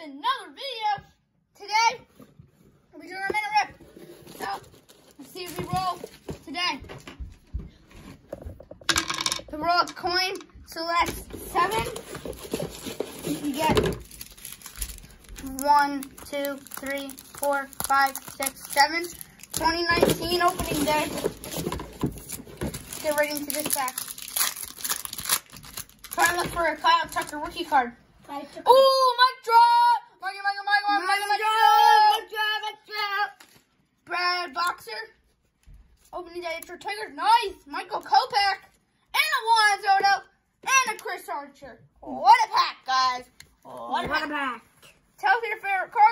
with another video. Today, we're doing a minute rip. So, let's see if we roll today. The roll a coin, select seven. You get one, two, three, four, five, six, seven. 2019 opening day. Get right into this pack. Try to look for a Kyle Tucker rookie card. Oh, Mike drop! Brad Boxer. Opening day for Tigers. Nice. Michael Kopech. And a Juan Soto. And a Chris Archer. What a pack, guys. What a oh, pack. back. Tell us your favorite card